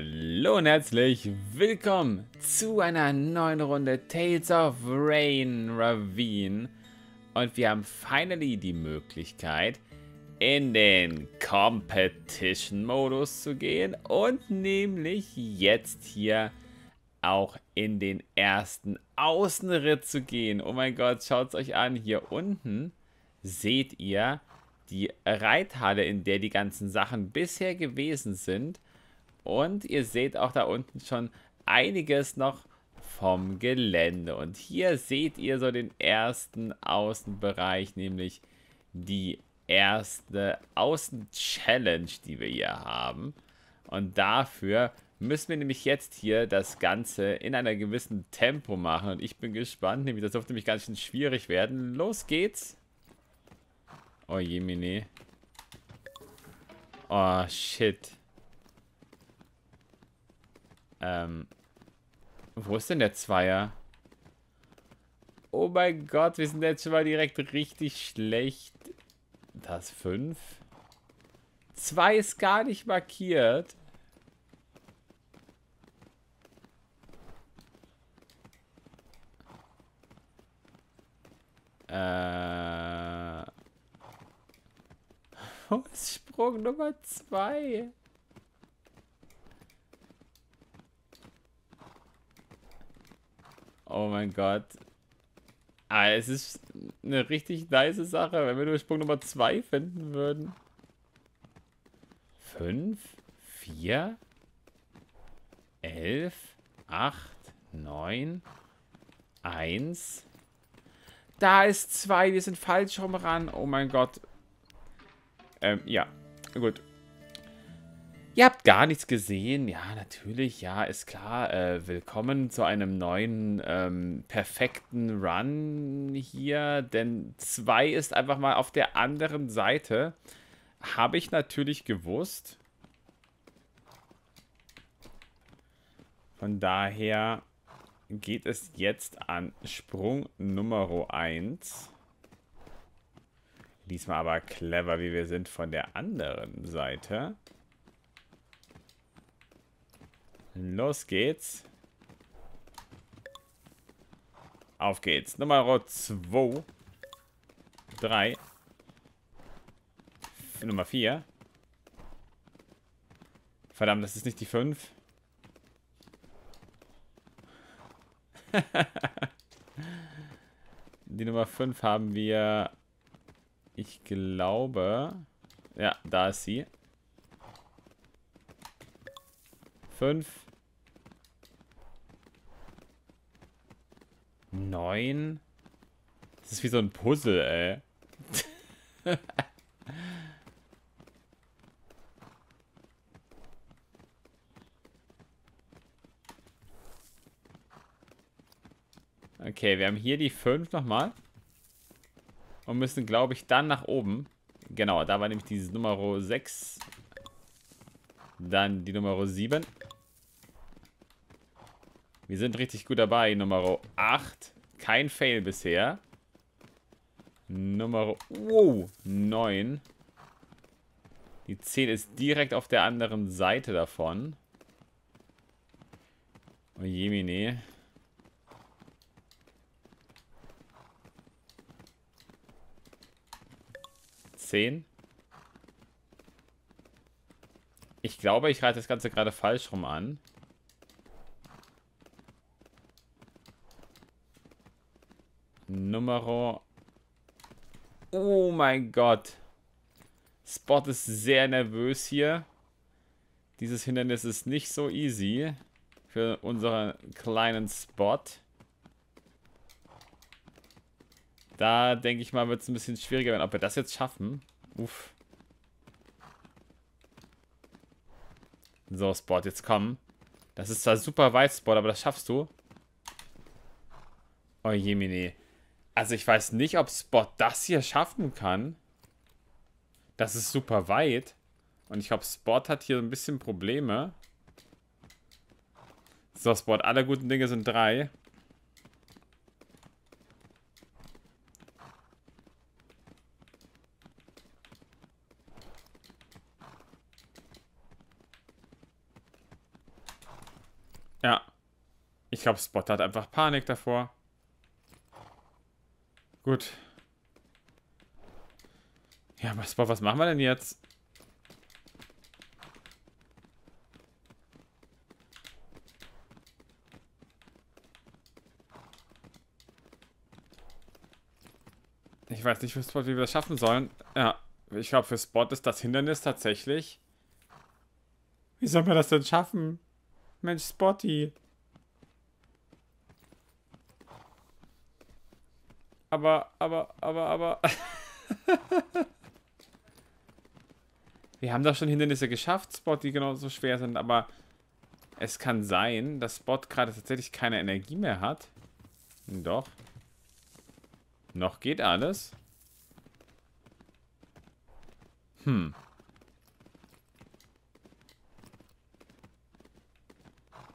Hallo und herzlich willkommen zu einer neuen Runde Tales of Rain Ravine. Und wir haben finally die Möglichkeit, in den Competition-Modus zu gehen und nämlich jetzt hier auch in den ersten Außenritt zu gehen. Oh mein Gott, schaut es euch an. Hier unten seht ihr die Reithalle, in der die ganzen Sachen bisher gewesen sind. Und ihr seht auch da unten schon einiges noch vom Gelände. Und hier seht ihr so den ersten Außenbereich, nämlich die erste Außen-Challenge, die wir hier haben. Und dafür müssen wir nämlich jetzt hier das Ganze in einer gewissen Tempo machen. Und ich bin gespannt, nämlich das dürfte nämlich ganz schön schwierig werden. Los geht's! Oh je, Mine. Oh, shit. Ähm. Wo ist denn der Zweier? Oh mein Gott, wir sind jetzt schon mal direkt richtig schlecht. Das 5. 2 ist gar nicht markiert. Äh. Wo ist Sprung Nummer 2? Oh mein Gott. Ah, es ist eine richtig nice Sache, wenn wir nur Sprung Nummer 2 finden würden. 5, 4, 11, 8, 9, 1. Da ist 2, wir sind falsch rum ran. Oh mein Gott. Ähm, ja, gut. Ihr habt gar nichts gesehen. Ja, natürlich, ja, ist klar. Äh, willkommen zu einem neuen, ähm, perfekten Run hier. Denn 2 ist einfach mal auf der anderen Seite. Habe ich natürlich gewusst. Von daher geht es jetzt an Sprung Nummer 1. Diesmal aber clever, wie wir sind, von der anderen Seite. Los geht's. Auf geht's. Nummer 2. 3. Nummer 4. Verdammt, das ist nicht die 5. die Nummer 5 haben wir. Ich glaube. Ja, da ist sie. 5. 9. Das ist wie so ein Puzzle, ey. okay, wir haben hier die 5 nochmal. Und müssen, glaube ich, dann nach oben. Genau, da war nämlich diese Nummer 6. Dann die Nummer 7. Wir sind richtig gut dabei. Nummer 8. Kein Fail bisher. Nummer wow, 9. Die 10 ist direkt auf der anderen Seite davon. Oh Jemine. Zehn. Ich glaube, ich reite das Ganze gerade falsch rum an. Nummer. Oh mein Gott. Spot ist sehr nervös hier. Dieses Hindernis ist nicht so easy für unseren kleinen Spot. Da denke ich mal, wird es ein bisschen schwieriger werden. Ob wir das jetzt schaffen? Uff. So, Spot, jetzt komm. Das ist zwar super weit, Spot, aber das schaffst du. Oh je, Mini. Also ich weiß nicht, ob Spot das hier schaffen kann. Das ist super weit. Und ich glaube, Spot hat hier ein bisschen Probleme. So, Spot, alle guten Dinge sind drei. Ja. Ich glaube, Spot hat einfach Panik davor. Gut. Ja, Spot, was machen wir denn jetzt? Ich weiß nicht, für Spot, wie wir das schaffen sollen. Ja, ich glaube, für Spot ist das Hindernis tatsächlich. Wie soll man das denn schaffen? Mensch, Spotty. Aber, aber, aber, aber. wir haben doch schon Hindernisse geschafft, Spot, die genauso schwer sind, aber es kann sein, dass Spot gerade tatsächlich keine Energie mehr hat. Doch. Noch geht alles. Hm.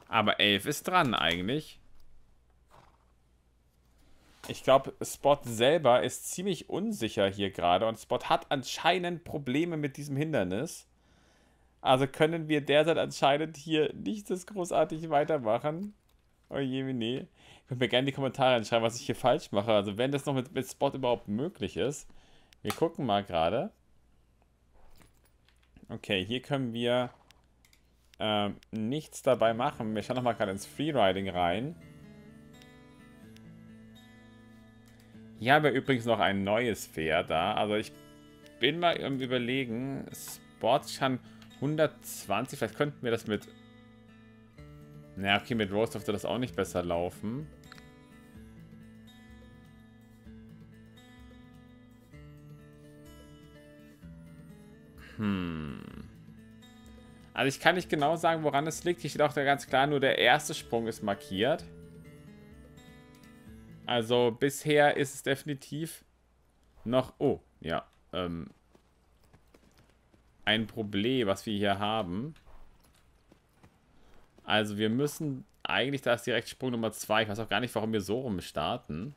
Aber 11 ist dran eigentlich. Ich glaube, Spot selber ist ziemlich unsicher hier gerade und Spot hat anscheinend Probleme mit diesem Hindernis. Also können wir derzeit anscheinend hier nicht das großartig weitermachen. Oh je, nee. Könnt mir gerne in die Kommentare schreiben, was ich hier falsch mache. Also wenn das noch mit, mit Spot überhaupt möglich ist. Wir gucken mal gerade. Okay, hier können wir ähm, nichts dabei machen. Wir schauen nochmal gerade ins Freeriding rein. Hier haben wir übrigens noch ein neues Pferd da. Also ich bin mal am überlegen. Sports kann 120. Vielleicht könnten wir das mit... Naja, okay, mit Rose dürfte das auch nicht besser laufen. Hm. Also ich kann nicht genau sagen, woran es liegt. Hier steht auch da ganz klar, nur der erste Sprung ist markiert. Also bisher ist es definitiv noch... Oh, ja. Ähm, ein Problem, was wir hier haben. Also wir müssen eigentlich, da direkt Sprung Nummer 2. Ich weiß auch gar nicht, warum wir so rum starten.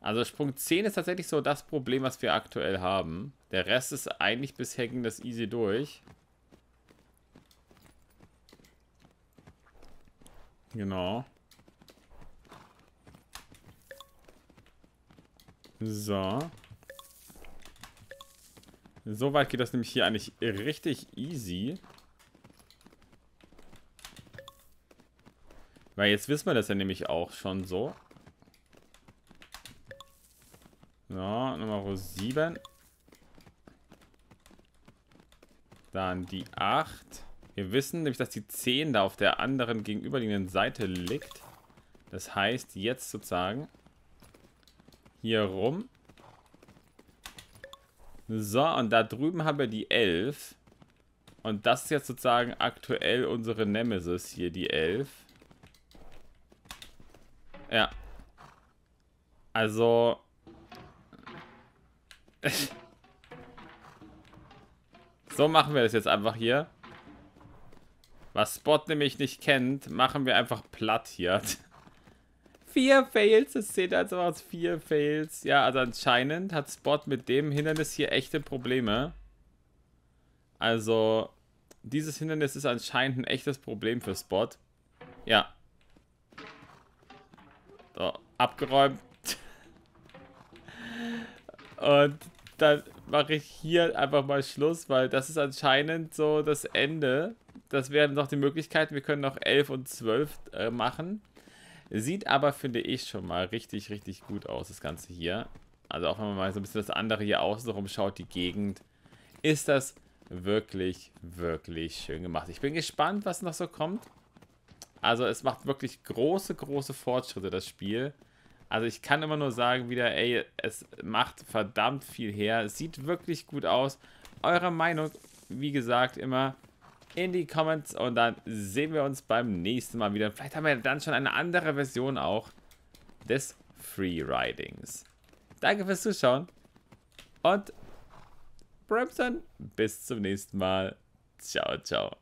Also Sprung 10 ist tatsächlich so das Problem, was wir aktuell haben. Der Rest ist eigentlich bisher ging das easy durch. Genau. So. Soweit geht das nämlich hier eigentlich richtig easy. Weil jetzt wissen wir das ja nämlich auch schon so. So, Nummer 7. Dann die 8. Wir wissen nämlich, dass die 10 da auf der anderen gegenüberliegenden Seite liegt. Das heißt, jetzt sozusagen hier rum. So, und da drüben haben wir die 11. Und das ist jetzt sozusagen aktuell unsere Nemesis hier, die 11. Ja. Also, so machen wir das jetzt einfach hier. Was Spot nämlich nicht kennt, machen wir einfach platt hier. vier Fails, es zählt also aus vier Fails. Ja, also anscheinend hat Spot mit dem Hindernis hier echte Probleme. Also, dieses Hindernis ist anscheinend ein echtes Problem für Spot. Ja. So, abgeräumt. Und dann mache ich hier einfach mal Schluss, weil das ist anscheinend so das Ende. Das wären noch die Möglichkeiten. Wir können noch 11 und 12 äh, machen. Sieht aber, finde ich, schon mal richtig, richtig gut aus, das Ganze hier. Also auch wenn man mal so ein bisschen das andere hier außenrum schaut, die Gegend, ist das wirklich, wirklich schön gemacht. Ich bin gespannt, was noch so kommt. Also es macht wirklich große, große Fortschritte, das Spiel. Also ich kann immer nur sagen wieder, ey, es macht verdammt viel her. Sieht wirklich gut aus. Eure Meinung, wie gesagt, immer in die Comments und dann sehen wir uns beim nächsten Mal wieder. Vielleicht haben wir dann schon eine andere Version auch des Freeridings. Danke fürs Zuschauen und Bramson, bis zum nächsten Mal. Ciao, ciao.